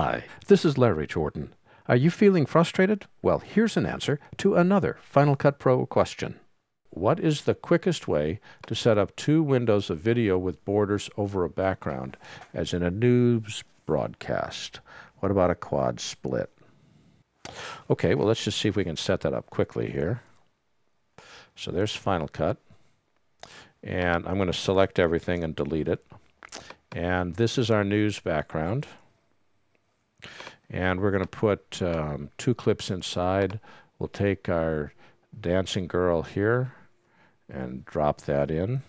Hi, this is Larry Jordan. Are you feeling frustrated? Well, here's an answer to another Final Cut Pro question. What is the quickest way to set up two windows of video with borders over a background, as in a news broadcast? What about a quad split? Okay, well, let's just see if we can set that up quickly here. So there's Final Cut. And I'm going to select everything and delete it. And this is our news background. And we're going to put um, two clips inside. We'll take our dancing girl here and drop that in.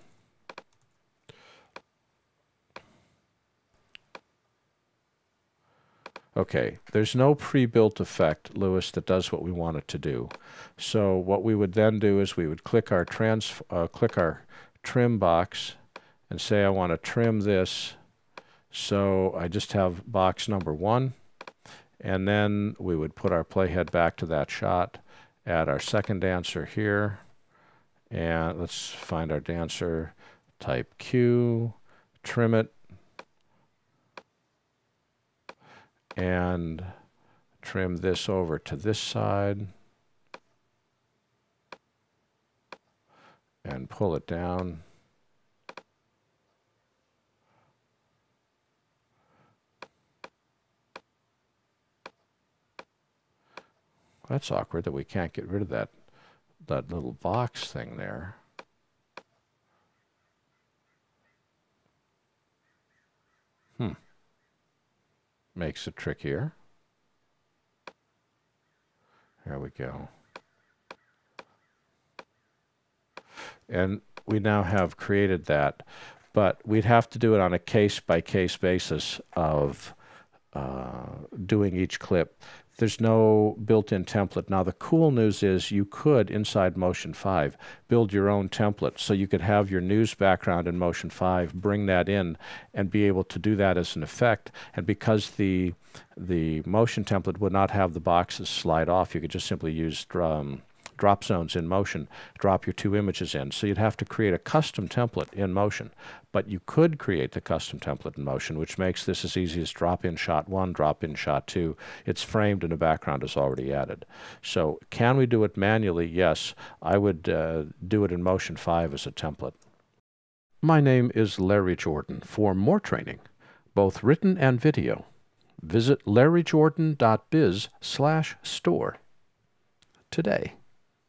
Okay, there's no pre-built effect, Lewis, that does what we want it to do. So what we would then do is we would click our trans, uh, click our trim box and say I want to trim this. So I just have box number one. And then we would put our playhead back to that shot, add our second dancer here, and let's find our dancer, type Q, trim it, and trim this over to this side, and pull it down. That's awkward that we can't get rid of that that little box thing there. Hmm. Makes it trickier. There we go. And we now have created that, but we'd have to do it on a case-by-case -case basis of uh, doing each clip. There's no built-in template. Now the cool news is you could, inside Motion 5, build your own template. So you could have your news background in Motion 5, bring that in, and be able to do that as an effect. And because the, the motion template would not have the boxes slide off, you could just simply use um, drop zones in motion, drop your two images in. So you'd have to create a custom template in motion. But you could create the custom template in motion, which makes this as easy as drop in shot one, drop in shot two. It's framed and the background is already added. So can we do it manually? Yes. I would uh, do it in Motion 5 as a template. My name is Larry Jordan. For more training, both written and video, visit larryjordan.biz slash store today